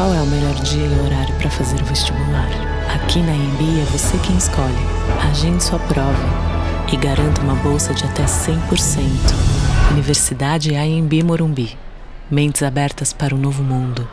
Qual é o melhor dia e horário para fazer o vestibular? Aqui na EMB é você quem escolhe. Agende sua prova e garanta uma bolsa de até 100%. Universidade AMB Morumbi. Mentes abertas para o novo mundo.